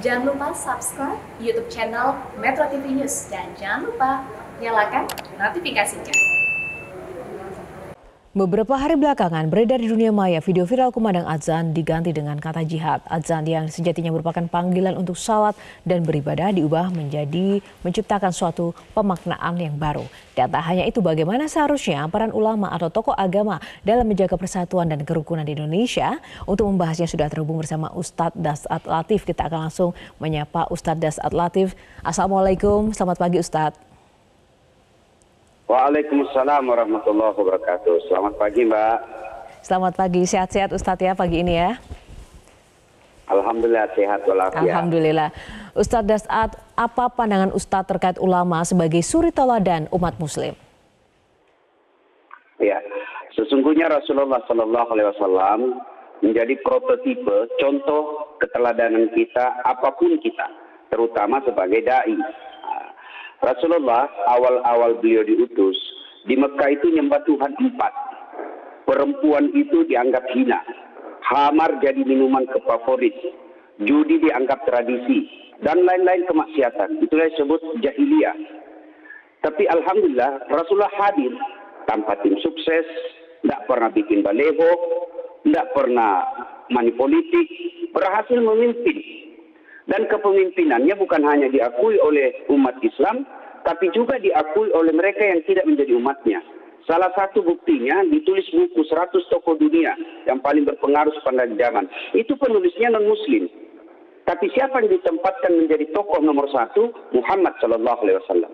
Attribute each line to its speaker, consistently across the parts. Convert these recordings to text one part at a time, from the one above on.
Speaker 1: Jangan lupa subscribe YouTube channel Metro TV News dan jangan lupa nyalakan notifikasinya.
Speaker 2: Beberapa hari belakangan beredar di dunia maya video viral kumandang azan diganti dengan kata jihad. Azan yang sejatinya merupakan panggilan untuk salat dan beribadah diubah menjadi menciptakan suatu pemaknaan yang baru. Dan tak hanya itu bagaimana seharusnya peran ulama atau tokoh agama dalam menjaga persatuan dan kerukunan di Indonesia. Untuk membahasnya sudah terhubung bersama Ustadz Dasat Latif. Kita akan langsung menyapa Ustadz Dasat Latif. Assalamualaikum, selamat pagi Ustadz.
Speaker 3: Waalaikumsalam warahmatullahi wabarakatuh. Selamat pagi Mbak.
Speaker 2: Selamat pagi, sehat-sehat Ustadz ya pagi ini ya.
Speaker 3: Alhamdulillah sehat walafiat.
Speaker 2: Alhamdulillah. Ustadz Dasat, apa pandangan Ustadz terkait ulama sebagai suri teladan umat muslim?
Speaker 3: Ya, sesungguhnya Rasulullah Shallallahu Alaihi Wasallam menjadi prototipe contoh keteladanan kita apa pun kita, terutama sebagai dai Rasulullah awal-awal beliau diutus di Mekah itu nyembah Tuhan empat. Perempuan itu dianggap hina. Hamar jadi minuman kefavorit. Judi dianggap tradisi. Dan lain-lain kemaksiatan. Itulah disebut jahiliyah. Tapi Alhamdulillah Rasulullah hadir tanpa tim sukses. Tidak pernah bikin baleho. Tidak pernah manipolitik. Berhasil memimpin dan kepemimpinannya bukan hanya diakui oleh umat Islam, tapi juga diakui oleh mereka yang tidak menjadi umatnya. Salah satu buktinya ditulis buku 100 tokoh dunia yang paling berpengaruh sepanjang zaman. Itu penulisnya non-muslim. Tapi siapa yang ditempatkan menjadi tokoh nomor satu? Muhammad Sallallahu Alaihi Wasallam.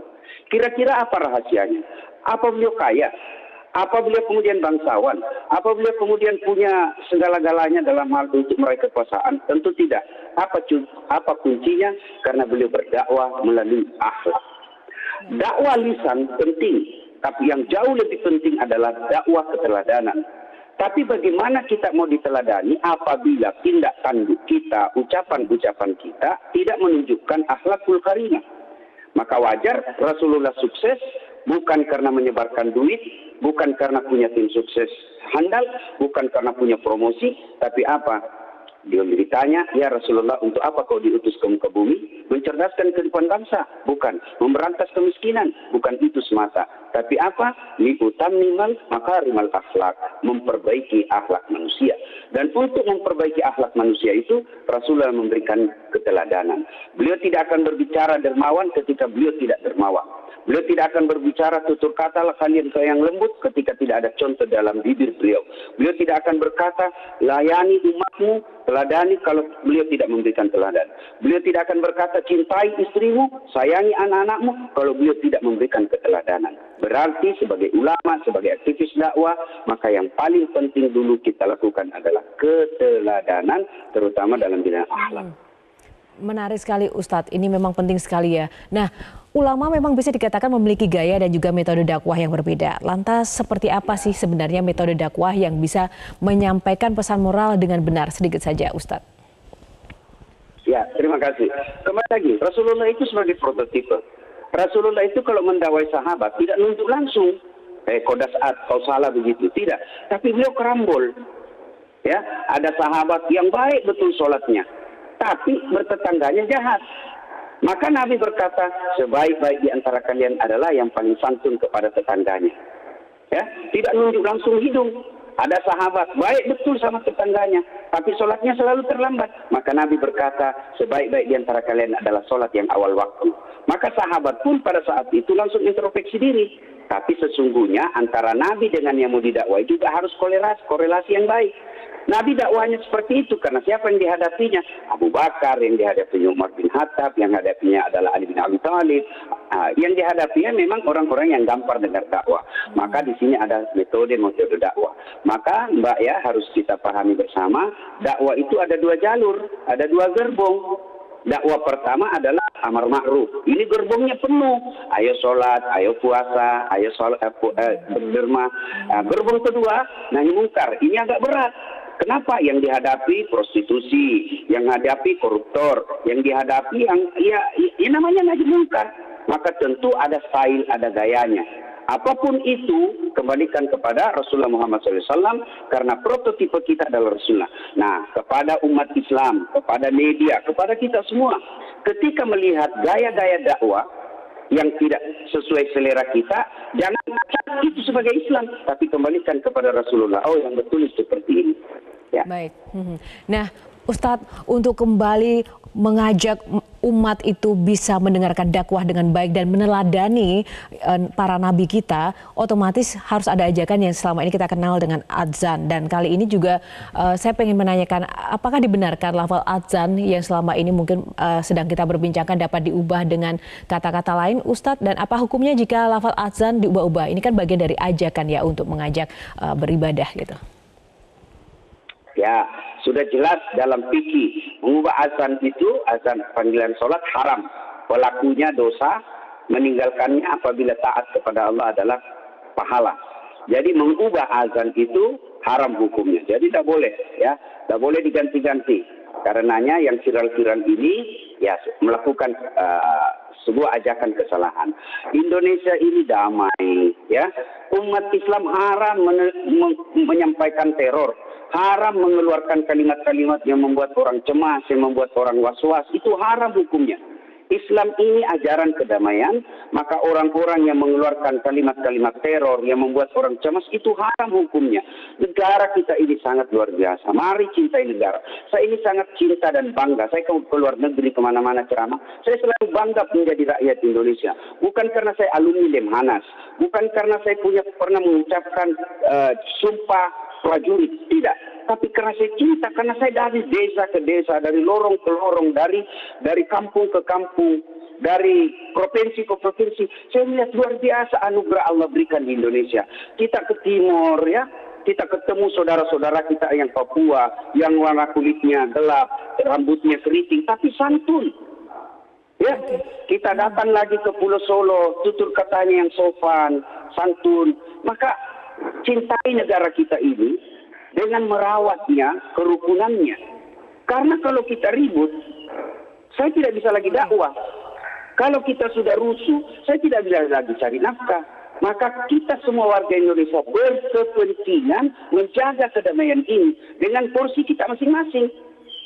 Speaker 3: Kira-kira apa rahasianya? Apa beliau kaya? Apa beliau kemudian bangsawan? Apa beliau kemudian punya segala-galanya dalam hal untuk meraih kekuasaan? Tentu tidak. Apa apa kuncinya? Karena beliau berdakwah melalui akhlak. Dakwah lisan penting, tapi yang jauh lebih penting adalah dakwah keteladanan. Tapi bagaimana kita mau diteladani apabila tindak tanduk kita, ucapan-ucapan kita tidak menunjukkan akhlakul karimah? Maka wajar Rasulullah sukses bukan karena menyebarkan duit, bukan karena punya tim sukses handal, bukan karena punya promosi, tapi apa? Dia ditanya, ya Rasulullah untuk apa kau diutus ke muka bumi? Mencerdaskan kehidupan bangsa, bukan. Memberantas kemiskinan, bukan itu semata. Tapi apa? Liutamnimal makarimal akhlak. Memperbaiki akhlak manusia. Dan untuk memperbaiki akhlak manusia itu, Rasulullah memberikan keteladanan. Beliau tidak akan berbicara dermawan ketika beliau tidak dermawan. Beliau tidak akan berbicara tutur kata kalian ke yang lembut ketika tidak ada contoh dalam bibir beliau. Beliau tidak akan berkata layani umatmu, teladani kalau beliau tidak memberikan teladan. Beliau tidak akan berkata cintai istrimu, sayangi anak-anakmu kalau beliau tidak memberikan keteladanan. Berarti sebagai ulama, sebagai aktivis dakwah, maka yang paling penting dulu kita lakukan adalah keteladanan terutama dalam bidang akhlak.
Speaker 2: Menarik sekali Ustadz, ini memang penting sekali ya. Nah, ulama memang bisa dikatakan memiliki gaya dan juga metode dakwah yang berbeda. Lantas seperti apa sih sebenarnya metode dakwah yang bisa menyampaikan pesan moral dengan benar? Sedikit saja Ustadz.
Speaker 3: Ya, terima kasih. Kembali lagi, Rasulullah itu sebagai prototipe. Rasulullah itu kalau mendawai sahabat tidak nunjuk langsung, eh kodas at, kau salah begitu. Tidak. Tapi beliau kerambol. Ya, ada sahabat yang baik betul sholatnya tapi bertetangganya jahat. Maka Nabi berkata, sebaik-baik di antara kalian adalah yang paling santun kepada tetangganya. Ya, tidak nunjuk langsung hidung. Ada sahabat baik betul sama tetangganya, tapi sholatnya selalu terlambat. Maka Nabi berkata, sebaik-baik di antara kalian adalah sholat yang awal waktu. Maka sahabat pun pada saat itu langsung introspeksi diri. Tapi sesungguhnya antara Nabi dengan yang mau didakwai juga harus korelasi, korelasi yang baik. Nabi dakwahnya seperti itu karena siapa yang dihadapinya? Abu Bakar yang dihadapinya Umar bin Khattab, yang dihadapinya adalah Ali bin Abi Thalib. Uh, yang dihadapinya memang orang-orang yang gampar dengar dakwah. Maka di sini ada metode metode dakwah. Maka Mbak ya harus kita pahami bersama, dakwah itu ada dua jalur, ada dua gerbong. Dakwah pertama adalah amar ma'ruf. Ini gerbongnya penuh. Ayo sholat, ayo puasa, ayo sholat, eh, eh, berderma. Nah, gerbong kedua, nahi mungkar. Ini agak berat. Kenapa yang dihadapi prostitusi, yang dihadapi koruptor, yang dihadapi yang ya, ya namanya nahi mungkar. Maka tentu ada style, ada gayanya. Apa pun itu kembalikan kepada Rasulullah Muhammad SAW karena prototipe kita adalah Rasulullah. Nah, kepada umat Islam, kepada media, kepada kita semua, ketika melihat gaya-gaya dakwah yang tidak sesuai selera kita, jangan itu sebagai Islam, tapi kembalikan kepada Rasulullah. Oh, yang betul seperti ini.
Speaker 2: Ya. Baik. Hmm. Nah, Ustadz, untuk kembali mengajak umat itu bisa mendengarkan dakwah dengan baik dan meneladani uh, para nabi kita, otomatis harus ada ajakan yang selama ini kita kenal dengan adzan. Dan kali ini juga uh, saya ingin menanyakan, apakah dibenarkan lafal adzan yang selama ini mungkin uh, sedang kita berbincangkan dapat diubah dengan kata-kata lain, Ustadz? Dan apa hukumnya jika lafal adzan diubah-ubah? Ini kan bagian dari ajakan ya untuk mengajak uh, beribadah gitu.
Speaker 3: Ya, sudah jelas dalam fikih mengubah azan itu azan panggilan sholat haram. Pelakunya dosa, meninggalkannya apabila taat kepada Allah adalah pahala. Jadi mengubah azan itu haram hukumnya. Jadi tidak boleh ya, tidak boleh diganti-ganti. Karenanya yang viral-viral ini ya melakukan uh, sebuah ajakan kesalahan. Indonesia ini damai ya. Umat Islam haram men menyampaikan teror haram mengeluarkan kalimat-kalimat yang membuat orang cemas, yang membuat orang was-was. Itu haram hukumnya. Islam ini ajaran kedamaian, maka orang-orang yang mengeluarkan kalimat-kalimat teror yang membuat orang cemas itu haram hukumnya. Negara kita ini sangat luar biasa. Mari cintai negara. Saya ini sangat cinta dan bangga. Saya ke luar negeri ke mana-mana ceramah. Saya selalu bangga menjadi rakyat Indonesia. Bukan karena saya alumni Lemhanas. Bukan karena saya punya pernah mengucapkan uh, sumpah prajurit. Tidak. Tapi karena saya cinta, karena saya dari desa ke desa, dari lorong ke lorong, dari dari kampung ke kampung, dari provinsi ke provinsi. Saya melihat luar biasa anugerah Allah berikan di Indonesia. Kita ke timur ya, kita ketemu saudara-saudara kita yang Papua, yang warna kulitnya gelap, rambutnya keriting, tapi santun. Ya, kita datang lagi ke Pulau Solo, tutur katanya yang sopan, santun. Maka cintai negara kita ini dengan merawatnya, kerukunannya. Karena kalau kita ribut, saya tidak bisa lagi dakwah. Kalau kita sudah rusuh, saya tidak bisa lagi cari nafkah. Maka kita semua warga Indonesia berkepentingan menjaga kedamaian ini dengan porsi kita masing-masing.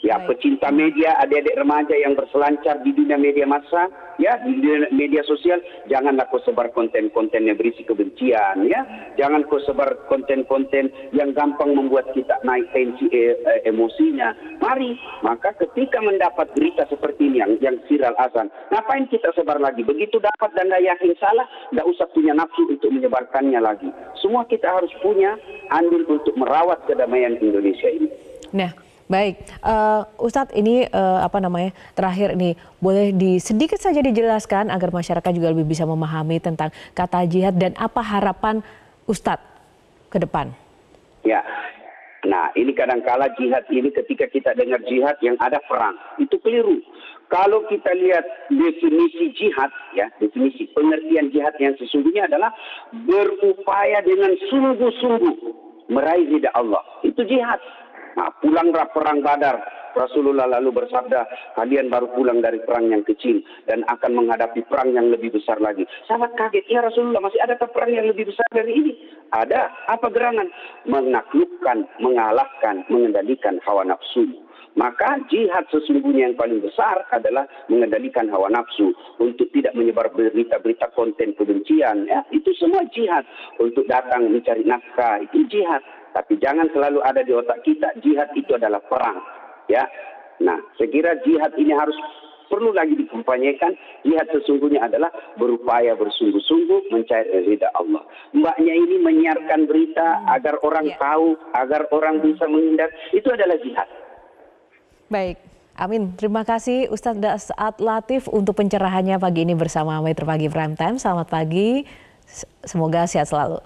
Speaker 3: Ya, pecinta media, adik-adik remaja yang berselancar di dunia media massa, ya, di dunia media sosial, janganlah kau sebar konten-konten yang berisi kebencian, ya. Jangan kau sebar konten-konten yang gampang membuat kita naik tensi e e emosinya. Mari, maka ketika mendapat berita seperti ini yang, yang viral azan, ngapain kita sebar lagi? Begitu dapat dan yakin salah, tidak usah punya nafsu untuk menyebarkannya lagi. Semua kita harus punya andil untuk merawat kedamaian Indonesia ini.
Speaker 2: Nah, Baik, uh, Ustadz ini uh, apa namanya terakhir ini boleh di sedikit saja dijelaskan agar masyarakat juga lebih bisa memahami tentang kata jihad dan apa harapan Ustadz ke depan.
Speaker 3: Ya, nah ini kadangkala jihad ini ketika kita dengar jihad yang ada perang itu keliru. Kalau kita lihat definisi jihad, ya definisi pengertian jihad yang sesungguhnya adalah berupaya dengan sungguh-sungguh meraih ridha Allah. Itu jihad. Nah, pulanglah perang Badar. Rasulullah lalu bersabda, kalian baru pulang dari perang yang kecil dan akan menghadapi perang yang lebih besar lagi. Sahabat kaget, ya Rasulullah masih ada perang yang lebih besar dari ini? Ada. Apa gerangan? Menaklukkan, mengalahkan, mengendalikan hawa nafsu. Maka jihad sesungguhnya yang paling besar adalah mengendalikan hawa nafsu untuk tidak menyebar berita-berita konten kebencian. Ya, itu semua jihad untuk datang mencari nafkah itu jihad. Tapi jangan selalu ada di otak kita jihad itu adalah perang. Ya. Nah, saya kira jihad ini harus perlu lagi dikampanyekan. Jihad sesungguhnya adalah berupaya bersungguh-sungguh mencari ridha Allah. Mbaknya ini menyiarkan berita agar orang ya. tahu, agar orang bisa menghindar. Itu adalah jihad.
Speaker 2: Baik. Amin. Terima kasih Ustadz Dasat Latif untuk pencerahannya pagi ini bersama Metro Pagi Prime Time. Selamat pagi. Semoga sehat selalu.